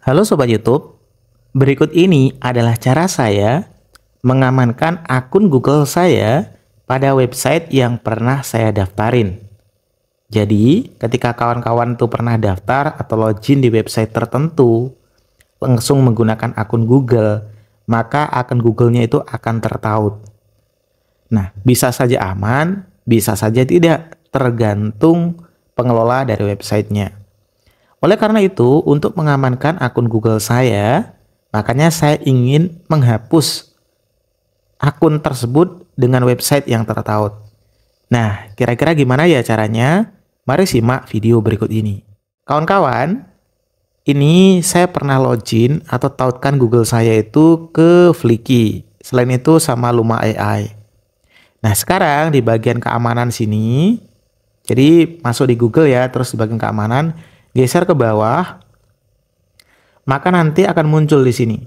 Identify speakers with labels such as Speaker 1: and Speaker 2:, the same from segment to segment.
Speaker 1: Halo Sobat YouTube, berikut ini adalah cara saya mengamankan akun Google saya pada website yang pernah saya daftarin. Jadi, ketika kawan-kawan itu pernah daftar atau login di website tertentu, langsung menggunakan akun Google, maka akun Google-nya itu akan tertaut. Nah, bisa saja aman, bisa saja tidak, tergantung pengelola dari websitenya. Oleh karena itu, untuk mengamankan akun Google saya, makanya saya ingin menghapus akun tersebut dengan website yang tertaut. Nah, kira-kira gimana ya caranya? Mari simak video berikut ini. Kawan-kawan, ini saya pernah login atau tautkan Google saya itu ke Flicky. Selain itu sama Luma AI. Nah, sekarang di bagian keamanan sini, jadi masuk di Google ya, terus di bagian keamanan, geser ke bawah, maka nanti akan muncul di sini.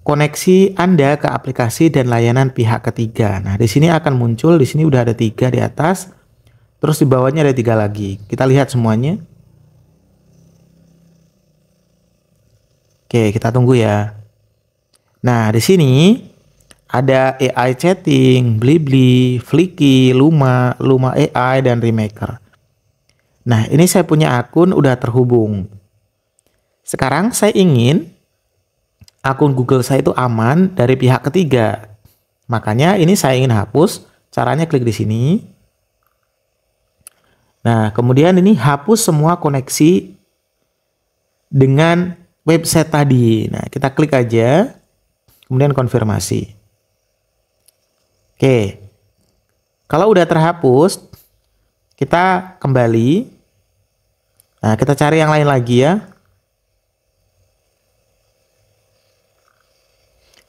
Speaker 1: Koneksi Anda ke aplikasi dan layanan pihak ketiga. Nah, di sini akan muncul, di sini udah ada tiga di atas, terus di bawahnya ada tiga lagi. Kita lihat semuanya. Oke, kita tunggu ya. Nah, di sini ada AI chatting, Blibli, Flicky, Luma, Luma AI, dan Remaker. Nah, ini saya punya akun udah terhubung. Sekarang saya ingin akun Google saya itu aman dari pihak ketiga. Makanya ini saya ingin hapus. Caranya klik di sini. Nah, kemudian ini hapus semua koneksi dengan website tadi. Nah, kita klik aja. Kemudian konfirmasi. Oke. Kalau udah terhapus, kita kembali. Nah, kita cari yang lain lagi ya.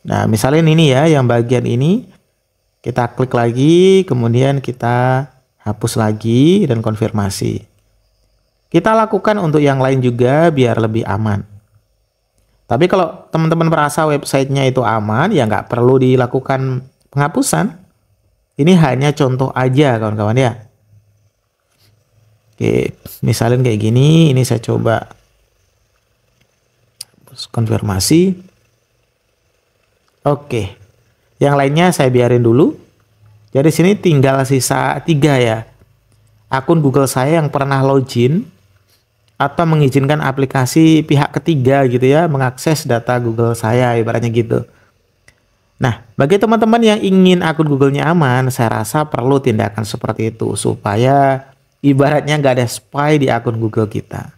Speaker 1: Nah, misalnya ini ya, yang bagian ini kita klik lagi, kemudian kita hapus lagi dan konfirmasi. Kita lakukan untuk yang lain juga biar lebih aman. Tapi kalau teman-teman merasa websitenya itu aman, ya nggak perlu dilakukan penghapusan. Ini hanya contoh aja kawan-kawan ya. Oke, misalnya kayak gini, ini saya coba konfirmasi. Oke, yang lainnya saya biarin dulu. Jadi sini tinggal sisa tiga ya. Akun Google saya yang pernah login atau mengizinkan aplikasi pihak ketiga gitu ya mengakses data Google saya ibaratnya gitu. Nah, bagi teman-teman yang ingin akun Google-nya aman, saya rasa perlu tindakan seperti itu supaya ibaratnya nggak ada spy di akun Google kita.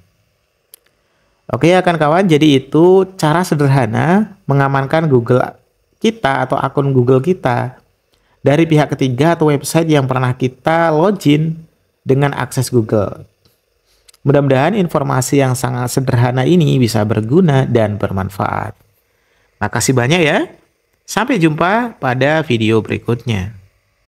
Speaker 1: Oke ya kan kawan, jadi itu cara sederhana mengamankan Google kita atau akun Google kita dari pihak ketiga atau website yang pernah kita login dengan akses Google. Mudah-mudahan informasi yang sangat sederhana ini bisa berguna dan bermanfaat. Makasih banyak ya. Sampai jumpa pada video berikutnya.